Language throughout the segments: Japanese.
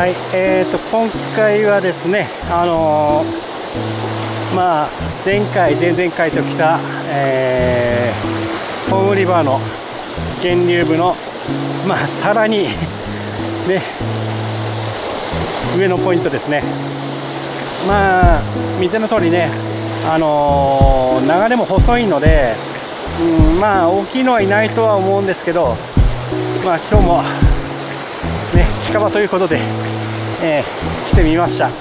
はいえーと今回はですねあのー、まあ前回前々回と来た、えー、ホームリバーの源流部のまあさらにね上のポイントですね。まあ見ての通りねあのー、流れも細いので、うん、まあ大きいのはいないとは思うんですけどまあ今日も近場ということで、えー、来てみました。ね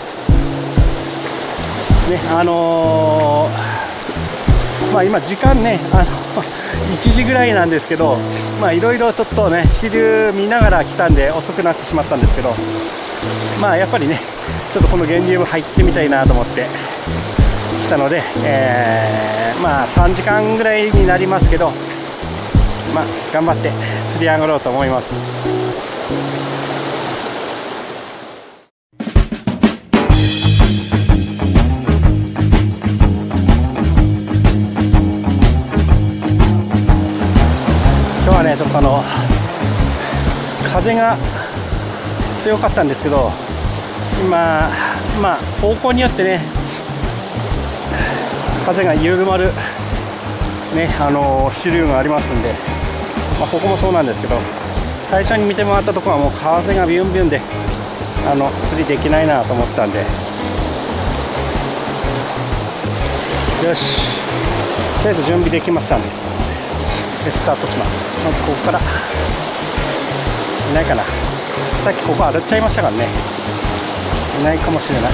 あのー、まあ今時間ねあの 1時ぐらいなんですけどいろいろちょっとね支流見ながら来たんで遅くなってしまったんですけどまあやっぱりねちょっとこの源流部入ってみたいなと思って来たので、えー、まあ3時間ぐらいになりますけどまあ頑張って釣り上がろうと思います。あの風が強かったんですけど今まあ方向によってね風が緩まるねあの支流がありますんで、まあ、ここもそうなんですけど最初に見てもらったところはもう風がビュンビュンであの釣りできないなと思ったんで。よし。とりあえず準備できましたんで。スタートします。まずここからいないかな。さっきここ歩っちゃいましたからね。いないかもしれない。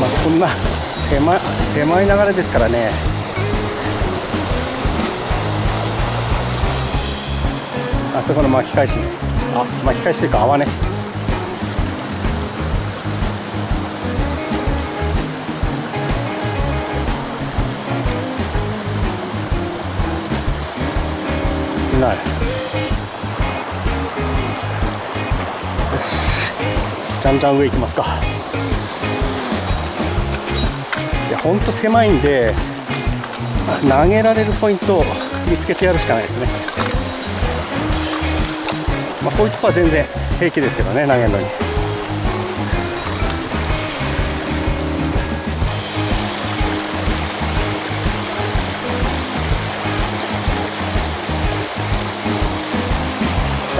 まあこんな狭い狭い流れですからね。あそこの巻き返し。あ巻き返しというか泡ね。ない。よし。じゃんじゃん上行きますか。いやほんと狭いんで投げられるポイントを見つけてやるしかないですね。まあこういうとこは全然平気ですけどね投げるのに。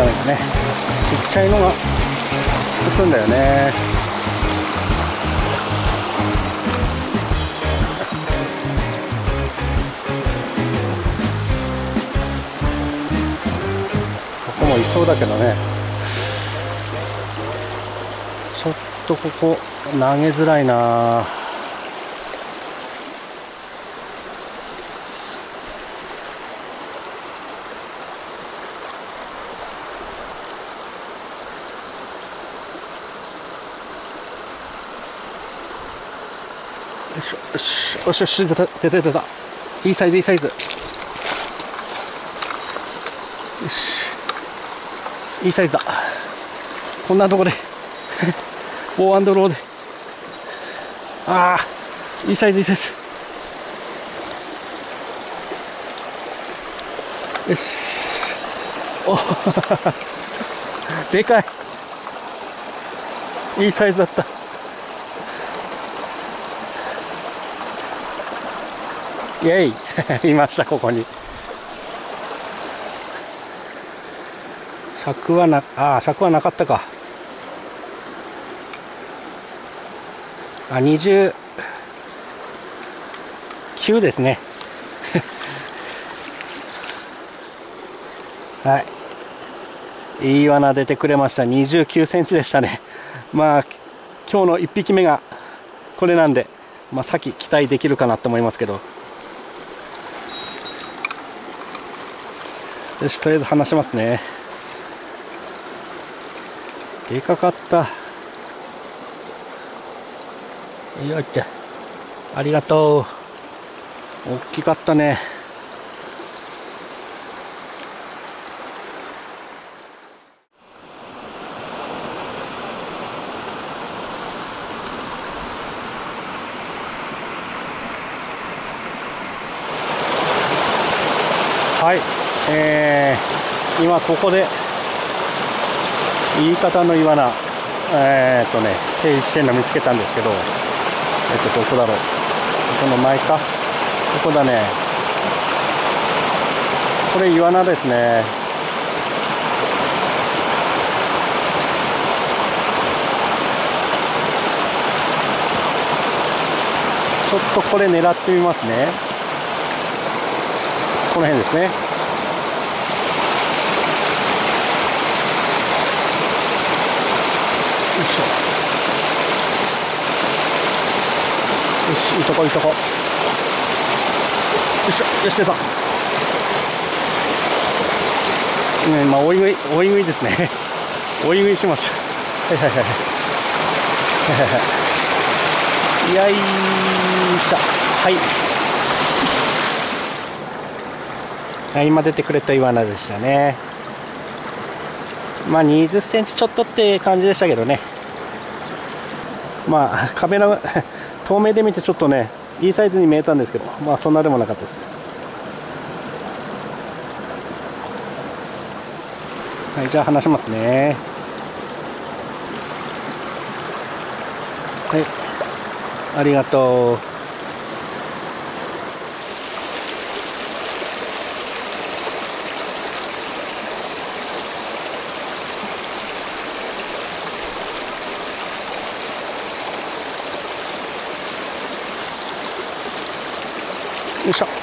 ダメだねちっちゃいのがつくんだよね。ここもいそうだけどね。ちょっとここ投げづらいな。よしよしよし出た出た出た。いいサイズいいサイズ。よし。いいサイズだ。こんなとこで。ボーアンドローで。ああいいサイズいいサイズ。よし。お でかい。いいサイズだった。イェイ。いましたここに。尺はなあ尺はなかったか。あ29ですね。はい。いい罠出てくれました。29センチでしたね。まあ今日の1匹目がこれなんでまあ先期待できるかなと思いますけど。よしとりあえず離しますね。でかかった。よっちゃ。ありがとう。大きかったね。はいえー、今ここで言い方のイワナえー、っとね定位してんの見つけたんですけどえっとどこだろう。この前か。ここだね。これイワナですね。ちょっとこれ狙ってみますね。この辺ですねよいしょよしいとこいいとこ。よいしょよし出た。ねまあ追い食い追い食いですね。追い食いしました。はいはいはいよいしょ。はい。はい今出てくれたイワナでしたね。まあ20センチちょっとって感じでしたけどね。まあカメラ遠目で見てちょっとねいいサイズに見えたんですけどまあそんなでもなかったです。はいじゃあ離しますね。はい。ありがとう。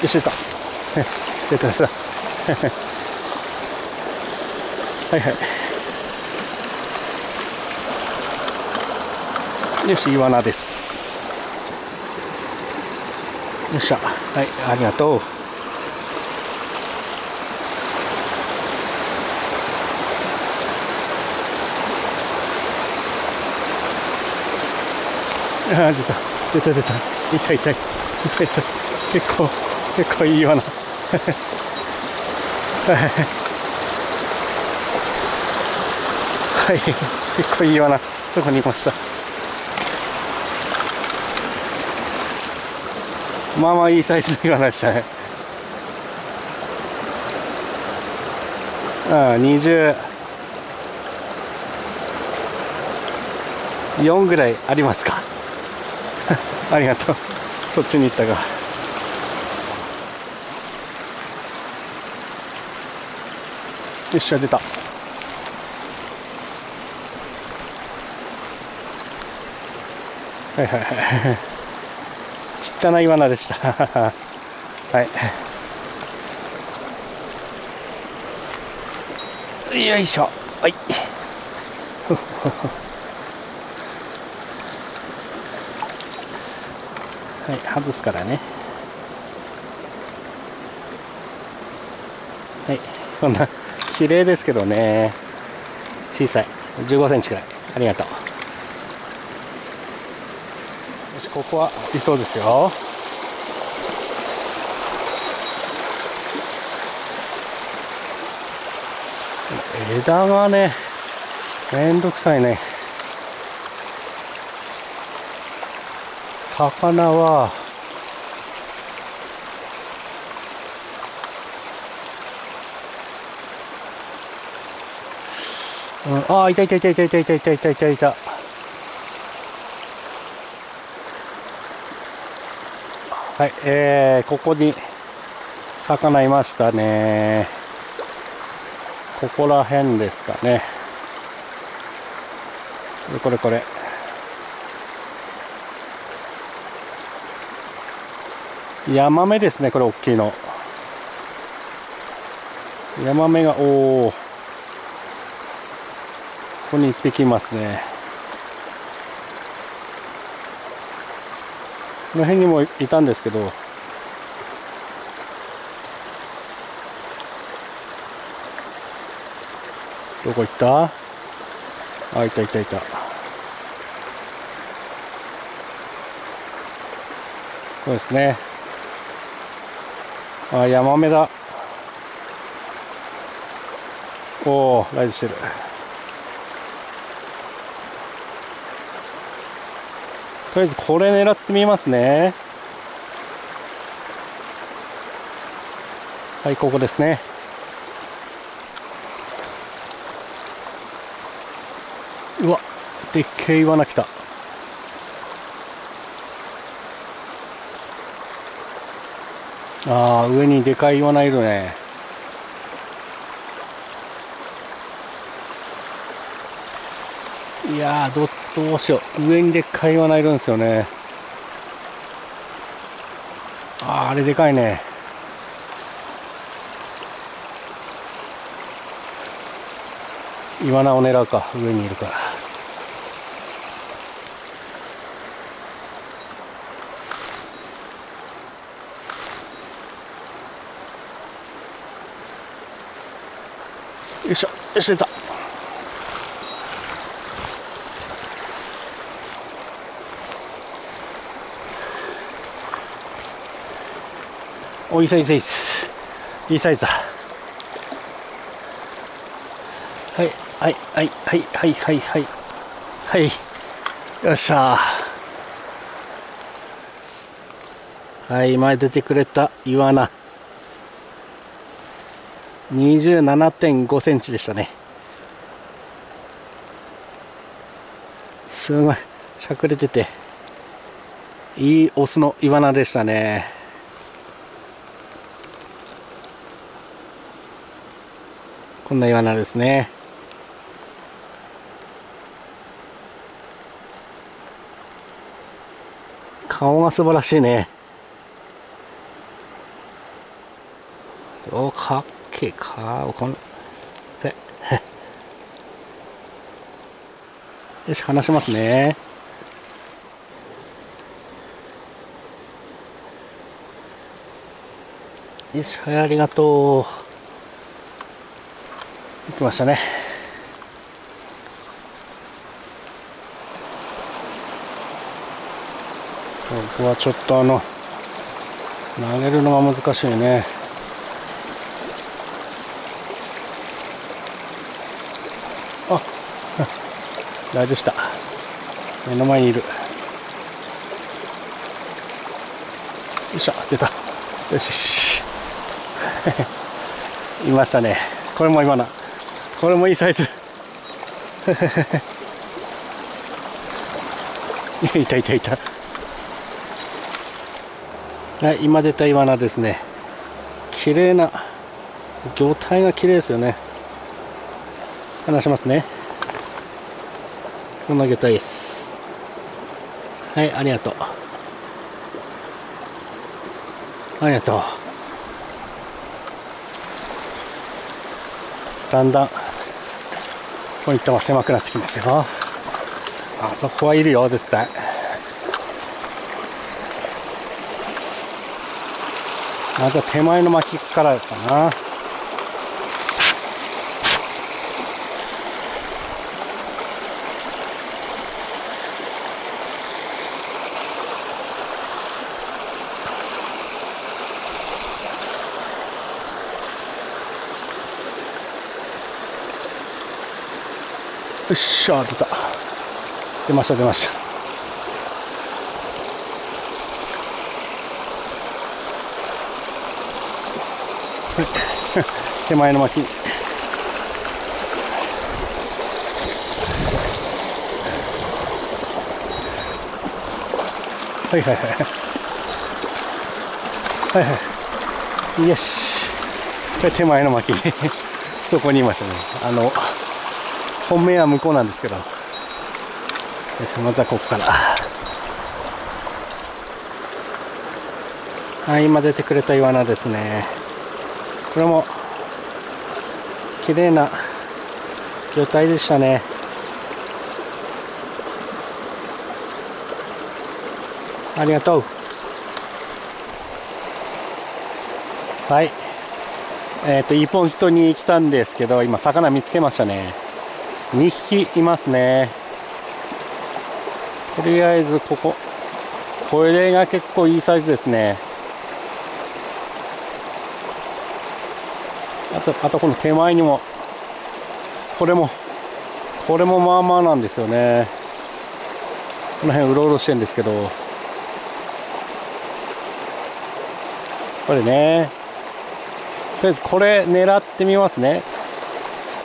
よしょよし出た出た出たはいはいよしイワナですよっしゃはいありがとうああ出た出た出た痛い痛い痛い痛い結構結構いいような。はい。結構いいようなとこにいました。まあまあいいサイズのイワナでしたねああ20 4ぐらいありますか。ありがとう。そっちに行ったかよっしゃ出た。はいはいはい。ちっちゃなイワナでした。はい。よいしょ。はい。はい外すからね。はい。こんな綺麗ですけどね。小さい。15センチくらい。ありがとう。よしここはいそうですよ。枝がねめんどくさいね。魚はうん、ああいたいたいたいたいたいたいたいたいたい。たはいえー、ここに魚いましたね。ここら辺ですかね。これこれ。ヤマメですねこれ大きいの。ヤマメがおおここに1匹いますね。この辺にもいたんですけど。どこ行った？あいたいたいた。そうですね。あヤマメだ。おおライズしてる。とりあえずこれ狙ってみますね。はいここですね。うわでっけえイワナ来た。ああ上にでかいイワナいるね。いやーどどうしよう。上にでっかいイワナいるんですよね。あああれでかいね。イワナを狙うか。上にいるか。らよいしょ。よし出た。おいいサイズいいですいいサイズだ。はいはいはいはいはいはいはい。はい。よっしゃはい前出てくれたイワナ。27.5センチでしたね。すごい。しゃくれてて。いいオスのイワナでしたね。こんなイワナですね。顔が素晴らしいね。おかっけえ顔こんで よし離しますね。よしはいありがとう。行きましたね。ここはちょっとあの投げるのが難しいね。あ 大丈夫した。目の前にいる。よいしょ出た。よしよし。いましたね。これも今なこれもいいサイズ。いたいたい。たはい今出たイワナですね。綺麗な魚体が綺麗ですよね。離しますね。こんな魚体です。はいありがとう。ありがとう。だんだん。ポイントが狭くなってきますよ。あそこはいるよ絶対。まずは手前の巻きからかな。っしゃ出た。出ました出ました。手前の巻き。はいはいはい。はいはい。よし。手前の巻き。そこにいましたね。あの本命は向こうなんですけど。よしまずはここから。はい今出てくれたイワナですね。これも綺麗な状態でしたね。ありがとう。はい。えっ、ー、と一本人に来たんですけど今魚見つけましたね。2匹いますね。とりあえずここ。これが結構いいサイズですね。あとあとこの手前にも。これも。これもまあまあなんですよね。この辺うろうろしてるんですけど。これね。とりあえずこれ狙ってみますね。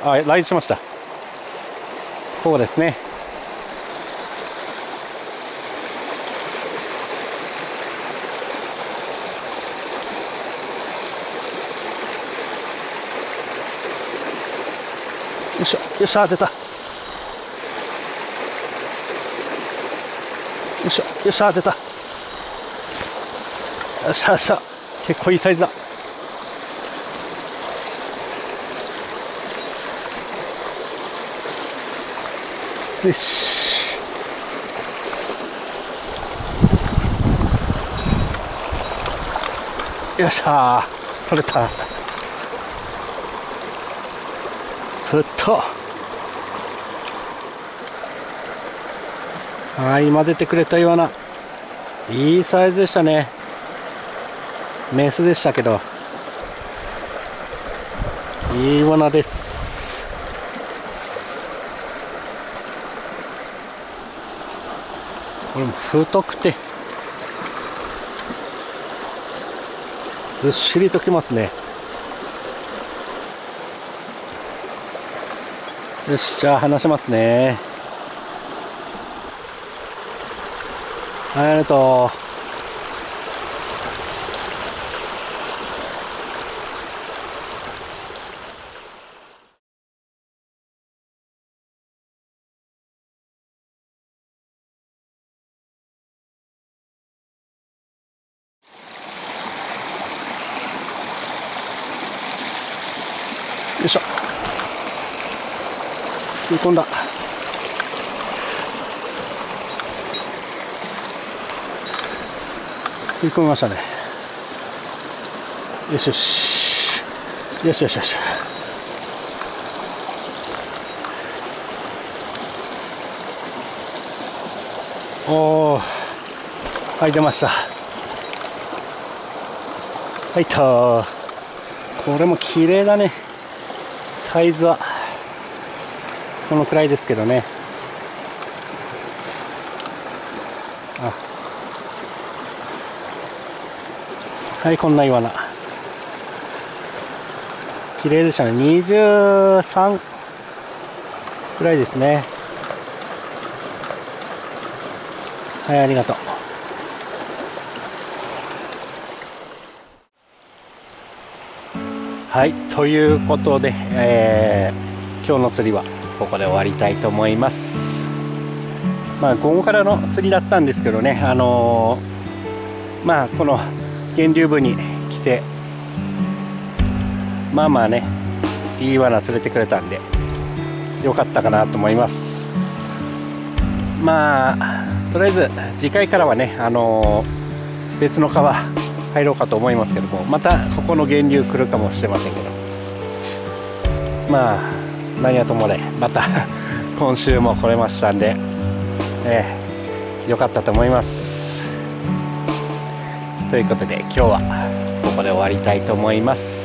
あライズしました。こうですね。よいしょよっしゃ出た。よいしょよっしゃ出た。よっしゃよっしゃ。結構いいサイズだ。よしよっしゃー。取れた。ふっと。はい今出てくれたようないいサイズでしたね。メスでしたけど。いいものです。これも太くて。ずっしりときますね。よしじゃあ離しますね。ありがとう。吸い込んだ。吸い込みましたね。よしよし。よしよしよし。おおはい出ました。はいとこれも綺麗だね。サイズは。このくらいですけどね。あ。はいこんなイワナ綺麗でしたね。23くらいですね。はいありがとう。はいということで、えー、今日の釣りは。ここで終わりたいと思います。まあ午後からの釣りだったんですけどねあのー、まあこの源流部に来てまあまあねいい罠釣れてくれたんでよかったかなと思います。まあとりあえず次回からはねあのー、別の川入ろうかと思いますけどもまたここの源流来るかもしれませんけど。まあ何やともれ。また 今週も来れましたんで、えー、よかったと思います。ということで今日はここで終わりたいと思います。